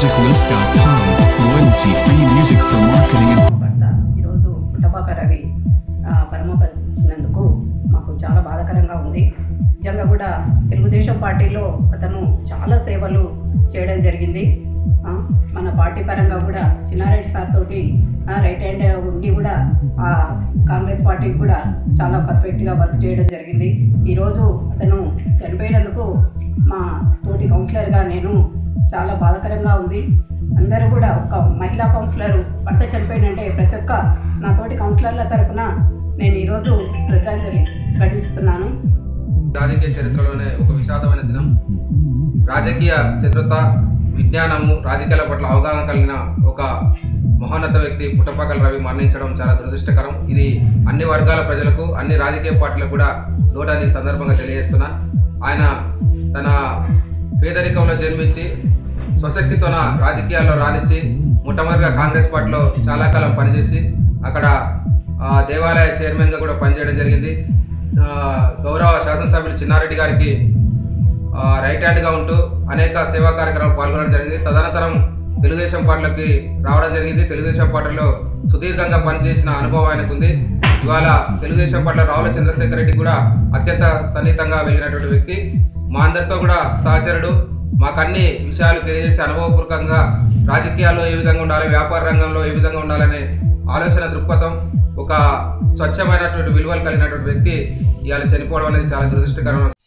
musiclist.com royalty free music for marketing and Ravi పరమపరిచినందుకు మాకు చాలా బాధాకరంగా ఉంది. నిజంగా కూడా తెలుగుదేశం పార్టీలో అతను చాలా సేవలు చేయడం జరిగింది. మన పార్టీ పరంగా కూడా చిన్నారెడ్డి సార్ తోటి రైట్ హ్యాండ్ ఉండి కూడా ఆ కాంగ్రెస్ పార్టీకి కూడా చాలా పర్ఫెక్ట్గా వర్క్ చేయడం జరిగింది. ఈరోజు అతను చనిపోయినందుకు మా తోటి కౌన్సిలర్గా నేను చాలా బాధాకరంగా ఉంది. అందరూ కూడా ఒక మహిళా కౌన్సిలర్ భర్త చనిపోయిందంటే ప్రతి ఒక్క నా తోటి కౌన్సిలర్ల తరపున నేను ఈరోజు శ్రద్ధాంజలి ఘటిస్తున్నాను. రాజకీయ చరిత్రలోనే ఒక విషాదమైన దినం. రాజకీయ చరిత్ర విజ్ఞానము రాజకీయాల పట్ల అవగాహన కలిగిన ఒక మహోన్నత వ్యక్తి పుట్టపాకల రవి మరణించడం చాలా దురదృష్టకరం. ఇది అన్ని వర్గాల ప్రజలకు అన్ని రాజకీయ పార్టీలకు కూడా లోటని సందర్భంగా తెలియజేస్తున్నా. ఆయన తన పేదరికంలో జన్మించి స్వశక్తితోన రాజకీయాల్లో రాణించి మొట్టమొదటిగా కాంగ్రెస్ పార్టీలో చాలా కాలం పనిచేసి అక్కడ దేవాలయ చైర్మన్గా కూడా పనిచేయడం జరిగింది. గౌరవ శాసనసభ్యులు చిన్నారెడ్డి గారికి రైట్ హ్యాండ్గా ఉంటూ అనేక సేవా కార్యక్రమాలు పాల్గొనడం జరిగింది. తదనంతరం తెలుగుదేశం పార్టీలోకి రావడం జరిగింది. తెలుగుదేశం పార్టీలో సుదీర్ఘంగా పనిచేసిన అనుభవం ఆయనకు ఉంది ఇవాళ తెలుగుదేశం పార్టీలో రావుల చంద్రశేఖర్ రెడ్డి కూడా అత్యంత సన్నిహితంగా వెళ్ళినటువంటి వ్యక్తి. మా అందరితో కూడా సహచరుడు. మాకు అన్ని విషయాలు తెలియజేసి అనుభవపూర్వకంగా రాజకీయాల్లో ఏ విధంగా ఉండాలి వ్యాపార రంగంలో ఏ విధంగా ఉండాలనే ఆలోచన దృక్పథం ఒక స్వచ్ఛమైనటువంటి విలువలు కలిగినటువంటి వ్యక్తి ఇవాళ చనిపోవడం అనేది చాలా దురదృష్టకరం